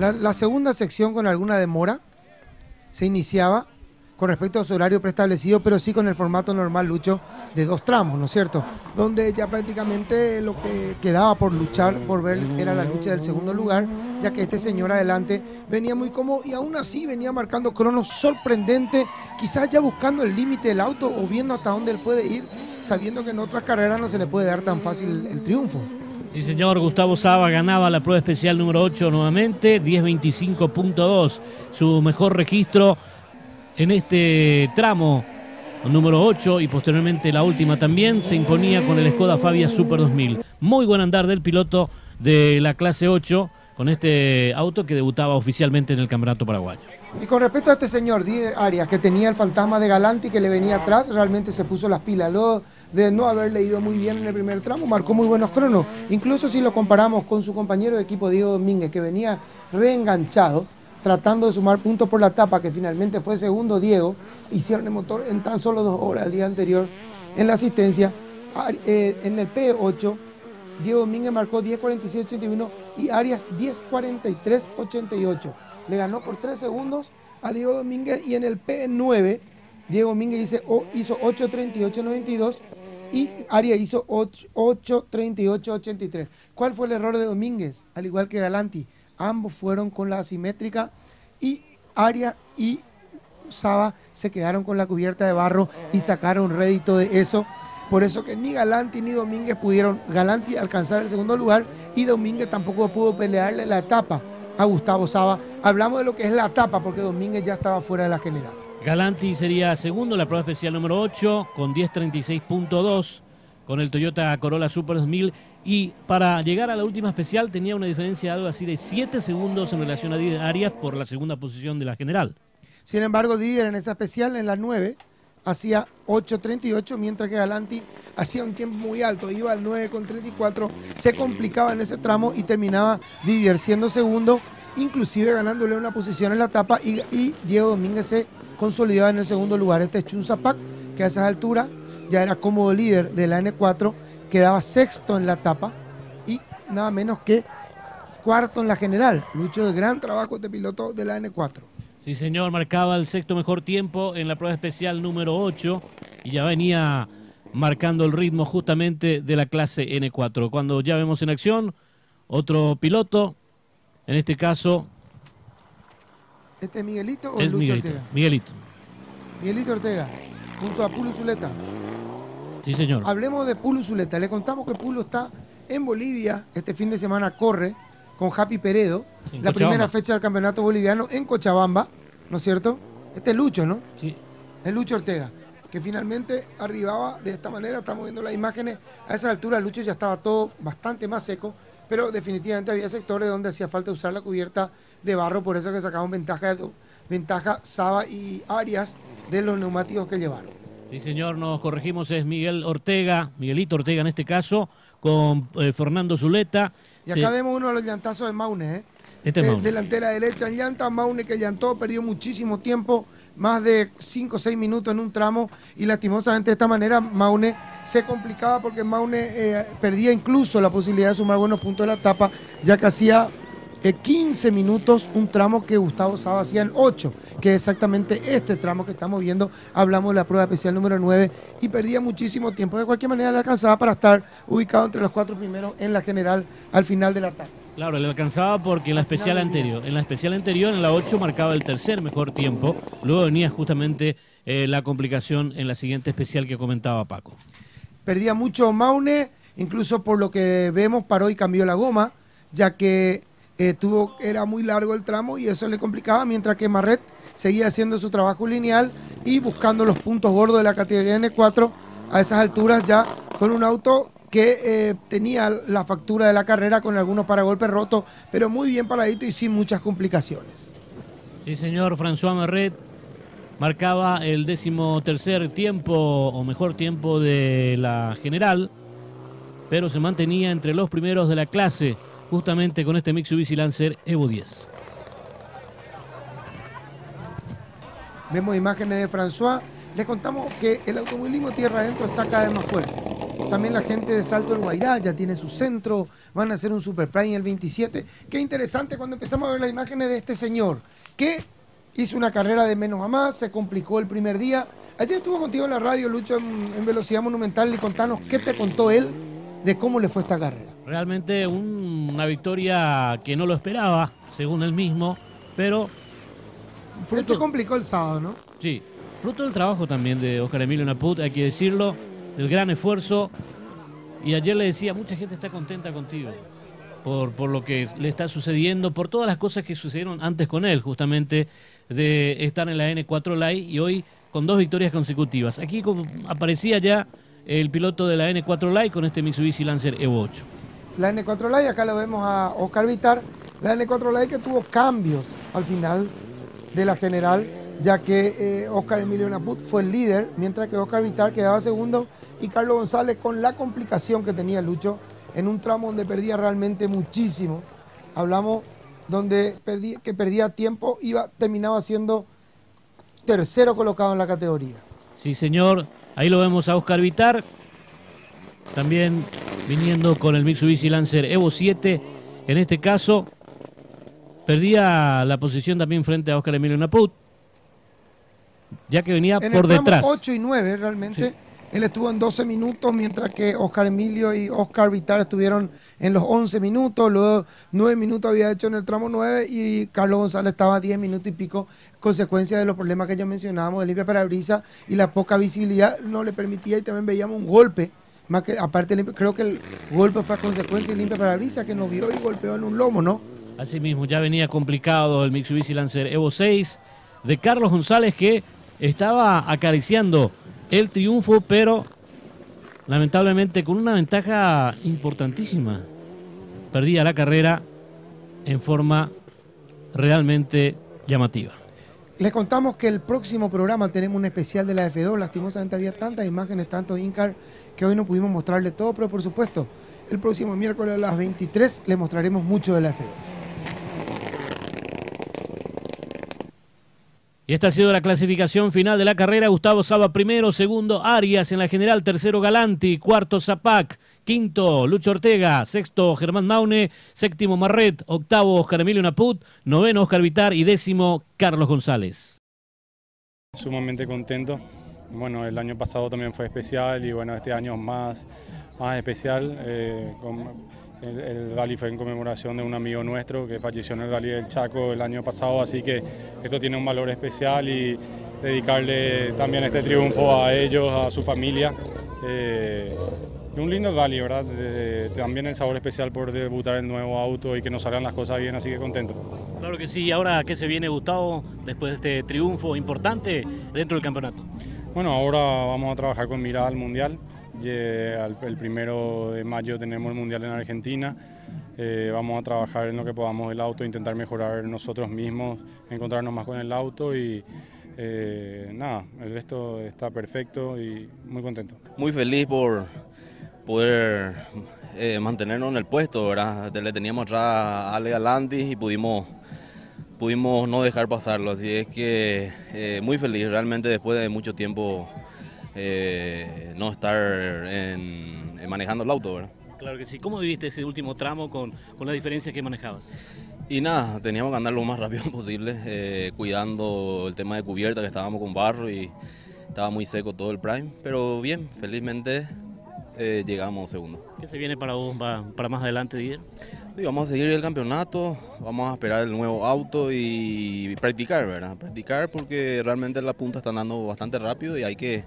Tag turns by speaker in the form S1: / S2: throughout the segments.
S1: La, segunda sección con alguna demora se iniciaba con respecto a su horario preestablecido, pero sí con el formato normal, Lucho, de dos tramos, ¿no es cierto? Donde ya prácticamente lo que quedaba por luchar, por ver, era la lucha del segundo lugar, ya que este señor adelante venía muy cómodo y aún así venía marcando cronos sorprendente, quizás ya buscando el límite del auto o viendo hasta dónde él puede ir, sabiendo que en otras carreras no se le puede dar tan fácil el triunfo.
S2: Sí, señor, Gustavo Saba ganaba la prueba especial número 8 nuevamente, 10.25.2, su mejor registro en este tramo número 8 y posteriormente la última también se imponía con el Skoda Fabia Super 2000. Muy buen andar del piloto de la clase 8 con este auto que debutaba oficialmente en el Campeonato Paraguayo.
S1: Y con respecto a este señor Díaz Arias, que tenía el fantasma de Galanti que le venía atrás, realmente se puso las pilas. Luego de no haber leído muy bien en el primer tramo, marcó muy buenos cronos. Incluso si lo comparamos con su compañero de equipo Diego Domínguez, que venía reenganchado, tratando de sumar puntos por la tapa, que finalmente fue segundo Diego, hicieron el motor en tan solo dos horas el día anterior en la asistencia. Eh, en el P8, Diego Domínguez marcó 10.46.81 y Arias 10.43.88. Le ganó por 3 segundos a Diego Domínguez y en el P9, Diego Domínguez hizo, hizo 8.38.92 y Arias hizo 8.38.83. ¿Cuál fue el error de Domínguez? Al igual que Galanti ambos fueron con la asimétrica y Aria y Saba se quedaron con la cubierta de barro y sacaron rédito de eso. Por eso que ni Galanti ni Domínguez pudieron, Galanti alcanzar el segundo lugar y Domínguez tampoco pudo pelearle la etapa a Gustavo Saba. Hablamos de lo que es la etapa porque Domínguez ya estaba fuera de la general.
S2: Galanti sería segundo, la prueba especial número 8 con 10.36.2 con el Toyota Corolla Super 2000 y para llegar a la última especial tenía una diferencia de algo así de 7 segundos en relación a Arias por la segunda posición de la general.
S1: Sin embargo, Didier en esa especial, en la 9, hacía 8.38, mientras que Galanti hacía un tiempo muy alto, iba al 9.34, se complicaba en ese tramo y terminaba Didier siendo segundo, inclusive ganándole una posición en la etapa y, Diego Domínguez se consolidaba en el segundo lugar. Este es Chunzapac, que a esas alturas ya era cómodo líder de la N4 quedaba sexto en la etapa y nada menos que cuarto en la general. Lucho de gran trabajo este piloto de la N4.
S2: Sí, señor, marcaba el sexto mejor tiempo en la prueba especial número 8 y ya venía marcando el ritmo justamente de la clase N4. Cuando ya vemos en acción otro piloto, en este caso...
S1: ¿Este es Miguelito o
S2: es Lucho Ortega? Miguelito.
S1: Miguelito Ortega, junto a Pulo Zuleta.
S2: Sí, señor.
S1: Hablemos de Pulo Zuleta. Le contamos que Pulo está en Bolivia. Este fin de semana corre con Happy Peredo. la primera fecha del campeonato boliviano en Cochabamba, ¿no es cierto? Este es Lucho, ¿no?
S2: Sí.
S1: Es Lucho Ortega, que finalmente arribaba de esta manera. Estamos viendo las imágenes. A esa altura Lucho ya estaba todo bastante más seco, pero definitivamente había sectores donde hacía falta usar la cubierta de barro, por eso que sacaban ventaja, ventaja Saba y Arias de los neumáticos que llevaron.
S2: Sí, señor, nos corregimos, es Miguel Ortega, Miguelito Ortega en este caso, con eh, Fernando Zuleta.
S1: Y acá vemos uno de los llantazos de Maune, ¿eh?
S2: Este es
S1: Delantera derecha en llanta, Maune que llantó, perdió muchísimo tiempo, más de 5 o 6 minutos en un tramo y lastimosamente de esta manera Maune se complicaba porque Maune eh, perdía incluso la posibilidad de sumar buenos puntos de la etapa, ya que hacía 15 minutos, un tramo que Gustavo Saba hacía en 8, que es exactamente este tramo que estamos viendo. Hablamos de la prueba especial número 9 y perdía muchísimo tiempo. De cualquier manera le alcanzaba para estar ubicado entre los cuatro primeros en la general al final de la tarde.
S2: Claro, le alcanzaba porque en la especial anterior, en la especial anterior, en la 8 marcaba el tercer mejor tiempo. Luego venía justamente eh, la complicación en la siguiente especial que comentaba Paco.
S1: Perdía mucho Maune, incluso por lo que vemos paró y cambió la goma, ya que eh, era muy largo el tramo y eso le complicaba, mientras que Marret seguía haciendo su trabajo lineal y buscando los puntos gordos de la categoría N4 a esas alturas ya con un auto que eh, tenía la factura de la carrera con algunos paragolpes rotos, pero muy bien paradito y sin muchas complicaciones.
S2: Sí, señor François Marret marcaba el décimo tercer tiempo o mejor tiempo de la general, pero se mantenía entre los primeros de la clase justamente con este Mitsubishi Lancer Evo 10.
S1: Vemos imágenes de François. Les contamos que el automovilismo tierra adentro está cada vez más fuerte. también la gente de Salto del Guairá ya tiene su centro, van a hacer un Super Prime el 27. Qué interesante cuando empezamos a ver las imágenes de este señor, que hizo una carrera de menos a más, se complicó el primer día. Ayer estuvo contigo en la radio, Lucho, en, Velocidad Monumental, y contanos qué te contó él de cómo le fue esta carrera.
S2: Realmente una victoria que no lo esperaba, según él mismo, pero...
S1: Fruto... se complicó el sábado, ¿no?
S2: Sí, fruto del trabajo también de Oscar Emilio Naput, hay que decirlo, el gran esfuerzo. Y ayer le decía, mucha gente está contenta contigo por, por lo que le está sucediendo, por todas las cosas que sucedieron antes con él, justamente, de estar en la N4 Live y hoy con dos victorias consecutivas. Aquí aparecía ya el piloto de la N4 Live con este Mitsubishi Lancer Evo 8.
S1: La N4 Live, acá lo vemos a Oscar Vitar, la N4 Live que tuvo cambios al final de la general, ya que eh, Oscar Emilio Naput fue el líder, mientras que Oscar Vitar quedaba segundo y Carlos González con la complicación que tenía Lucho en un tramo donde perdía realmente muchísimo. Hablamos donde perdía, que perdía tiempo, iba, terminaba siendo tercero colocado en la categoría.
S2: Sí, señor. Ahí lo vemos a Oscar Vitar. También viniendo con el Mitsubishi Lancer Evo 7. En este caso, perdía la posición también frente a Oscar Emilio Naput. Ya que venía por detrás.
S1: 8 y 9 realmente. Él estuvo en 12 minutos, mientras que Oscar Emilio y Oscar Vitar estuvieron en los 11 minutos. Luego 9 minutos había hecho en el tramo 9 y Carlos González estaba a 10 minutos y pico, consecuencia de los problemas que ya mencionábamos de limpia parabrisa y la poca visibilidad no le permitía y también veíamos un golpe. Más que, aparte, creo que el golpe fue a consecuencia de limpia parabrisa que nos vio y golpeó en un lomo, ¿no?
S2: Así mismo, ya venía complicado el Mitsubishi Lancer Evo 6 de Carlos González que estaba acariciando el triunfo, pero lamentablemente con una ventaja importantísima. Perdía la carrera en forma realmente llamativa.
S1: Les contamos que el próximo programa tenemos un especial de la F2. Lastimosamente había tantas imágenes, tantos Incar, que hoy no pudimos mostrarle todo, pero por supuesto, el próximo miércoles a las 23 les mostraremos mucho de la F2.
S2: Y esta ha sido la clasificación final de la carrera. Gustavo Saba primero, segundo Arias en la general, tercero Galanti, cuarto Zapac, quinto Lucho Ortega, sexto Germán Maune, séptimo Marret, octavo Oscar Emilio Naput, noveno Oscar Vitar y décimo Carlos González.
S3: Sumamente contento. Bueno, el año pasado también fue especial y bueno, este año más, más especial. Eh, el, rally fue en conmemoración de un amigo nuestro que falleció en el rally del Chaco el año pasado, así que esto tiene un valor especial y dedicarle también este triunfo a ellos, a su familia. Eh, un lindo rally, ¿verdad? también el sabor especial por debutar el nuevo auto y que nos salgan las cosas bien, así que contento.
S2: Claro que sí, ahora qué se viene Gustavo después de este triunfo importante dentro del campeonato.
S3: Bueno, ahora vamos a trabajar con mirada al Mundial el primero de mayo tenemos el Mundial en Argentina. Eh, vamos a trabajar en lo que podamos el auto, intentar mejorar nosotros mismos, encontrarnos más con el auto y eh, nada, el resto está perfecto y muy contento.
S4: Muy feliz por poder eh, mantenernos en el puesto, ¿verdad? Le teníamos atrás a Ale Galantis y pudimos pudimos no dejar pasarlo, así es que muy feliz, realmente después de mucho tiempo eh, no estar en, manejando el auto. ¿verdad?
S2: Claro que sí. ¿Cómo viviste ese último tramo con, con la diferencia que manejabas?
S4: Y nada, teníamos que andar lo más rápido posible, eh, cuidando el tema de cubierta, que estábamos con barro y estaba muy seco todo el prime, pero bien, felizmente eh, llegamos segundo.
S2: ¿Qué se viene para vos para, más adelante, Didier?
S4: vamos a seguir el campeonato, vamos a esperar el nuevo auto y practicar, ¿verdad? Practicar porque realmente la punta está andando bastante rápido y hay que,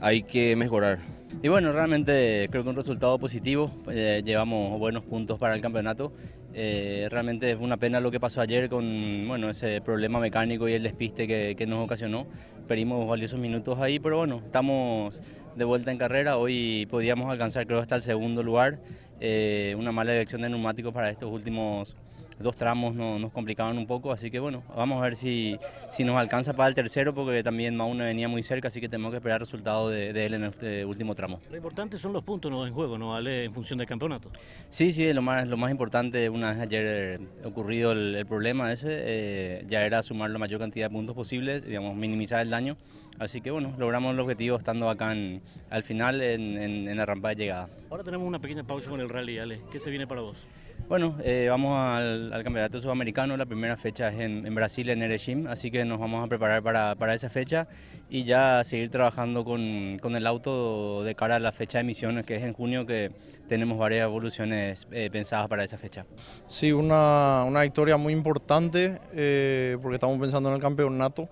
S4: hay que mejorar.
S5: Y bueno, realmente creo que un resultado positivo, eh, llevamos buenos puntos para el campeonato. Eh, realmente es una pena lo que pasó ayer con bueno, ese problema mecánico y el despiste que, que nos ocasionó. Perdimos valiosos minutos ahí, pero bueno, estamos de vuelta en carrera. Hoy podíamos alcanzar creo hasta el segundo lugar. Eh, una mala elección de neumáticos para estos últimos dos tramos nos complicaban un poco, así que bueno, vamos a ver si, si nos alcanza para el tercero, porque también Mauna venía muy cerca, así que tenemos que esperar el resultado de, él en este último tramo.
S2: Lo importante son los puntos ¿no? en juego, ¿no? vale en función del campeonato.
S5: Sí, sí, lo más, lo más importante, una vez ayer ocurrido el, problema ese, eh, ya era sumar la mayor cantidad de puntos posibles, digamos, minimizar el daño. Así que bueno, logramos el objetivo estando acá al final en, la rampa de llegada.
S2: Ahora tenemos una pequeña pausa con el rally, Ale. ¿Qué se viene para vos?
S5: Bueno, eh, vamos al, Campeonato Sudamericano, la primera fecha es en, Brasil, en Erechim, así que nos vamos a preparar para, esa fecha y ya seguir trabajando con, el auto de cara a la fecha de emisiones, que es en junio, que tenemos varias evoluciones eh, pensadas para esa fecha.
S6: Sí, una, victoria muy importante eh, porque estamos pensando en el campeonato.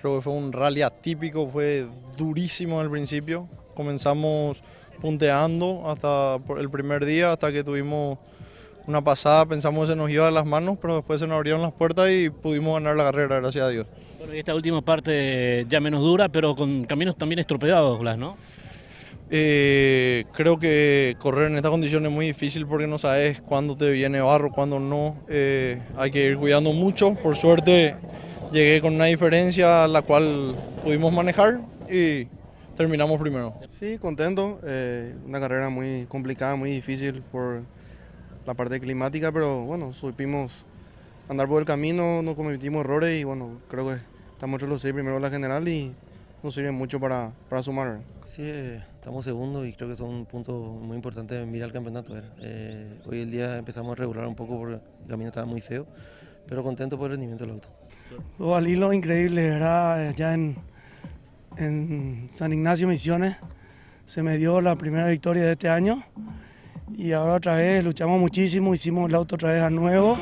S6: Creo que fue un rally atípico, fue durísimo al principio. Comenzamos punteando hasta el primer día, hasta que tuvimos una pasada, pensamos que se nos iba de las manos, pero después se nos abrieron las puertas y pudimos ganar la carrera, gracias a Dios.
S2: Bueno, y esta última parte ya menos dura, pero con caminos también estropeados, Blas, ¿no?
S6: Eh, creo que correr en estas condiciones es muy difícil porque no sabes cuándo te viene barro, cuándo no. Eh, hay que ir cuidando mucho. Por suerte llegué con una diferencia la cual pudimos manejar y terminamos primero.
S7: Sí, contento. Eh, una carrera muy complicada, muy difícil por la parte climática, pero bueno, supimos andar por el camino, no cometimos errores y bueno, creo que estamos entre los seis primeros la general y nos sirve mucho para, para sumar.
S8: Sí, estamos segundos y creo que son un punto muy importante mirar el campeonato. Eh, hoy el día empezamos a regular un poco porque el camino estaba muy feo, pero contento por el rendimiento del auto.
S9: Al hilo increíble, ¿verdad? Ya en, en San Ignacio Misiones se me dio la primera victoria de este año y ahora otra vez luchamos muchísimo, hicimos el auto otra vez a nuevo.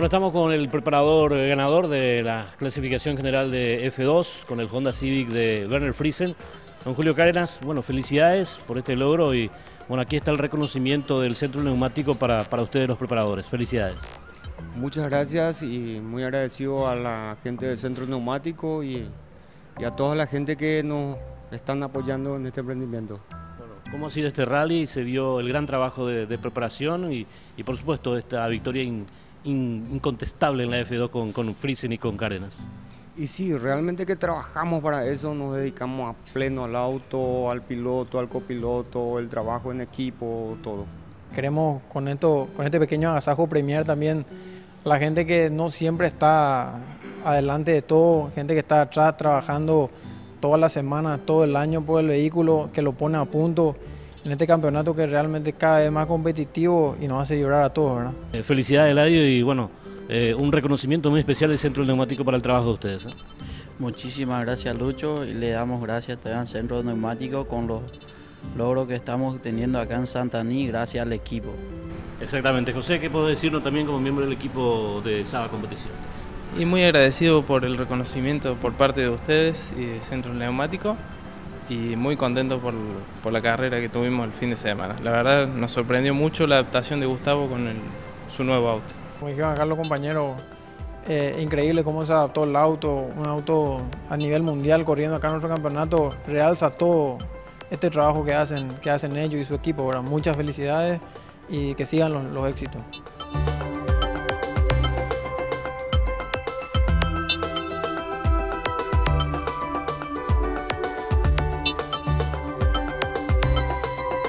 S2: Bueno, estamos con el preparador ganador de la clasificación general de F2, con el Honda Civic de Werner Friesen, don Julio Cárdenas. Bueno, felicidades por este logro y bueno, aquí está el reconocimiento del centro neumático para, para ustedes los preparadores. Felicidades.
S10: Muchas gracias y muy agradecido a la gente del centro neumático y, a toda la gente que nos están apoyando en este emprendimiento.
S2: ¿Cómo ha sido este rally? Se vio el gran trabajo de, preparación y, y, por supuesto esta victoria incontestable en la F2 con, con Friesen y con Cárdenas.
S10: Y sí, realmente que trabajamos para eso, nos dedicamos a pleno al auto, al piloto, al copiloto, el trabajo en equipo, todo.
S11: Queremos con, esto, con este pequeño agasajo premiar también la gente que no siempre está adelante de todo, gente que está atrás trabajando todas las semanas, todo el año por el vehículo, que lo pone a punto en este campeonato que realmente cada vez más competitivo y nos hace llorar a todos, ¿verdad?
S2: Eh, felicidades, Eladio, y bueno, eh, un reconocimiento muy especial del Centro Neumático para el trabajo de ustedes. ¿eh?
S12: Muchísimas gracias, Lucho, y le damos gracias también al Centro Neumático con los logros que estamos teniendo acá en Santaní, gracias al equipo.
S2: Exactamente. José, ¿qué puedo decirnos también como miembro del equipo de Saba Competición?
S13: Y muy agradecido por el reconocimiento por parte de ustedes y del Centro Neumático y muy contento por, por, la carrera que tuvimos el fin de semana. La verdad nos sorprendió mucho la adaptación de Gustavo con su nuevo auto.
S11: Como dijeron acá los compañeros, eh, increíble cómo se adaptó el auto, un auto a nivel mundial corriendo acá en nuestro campeonato, realza todo este trabajo que hacen, que hacen ellos y su equipo. Muchas felicidades y que sigan los éxitos.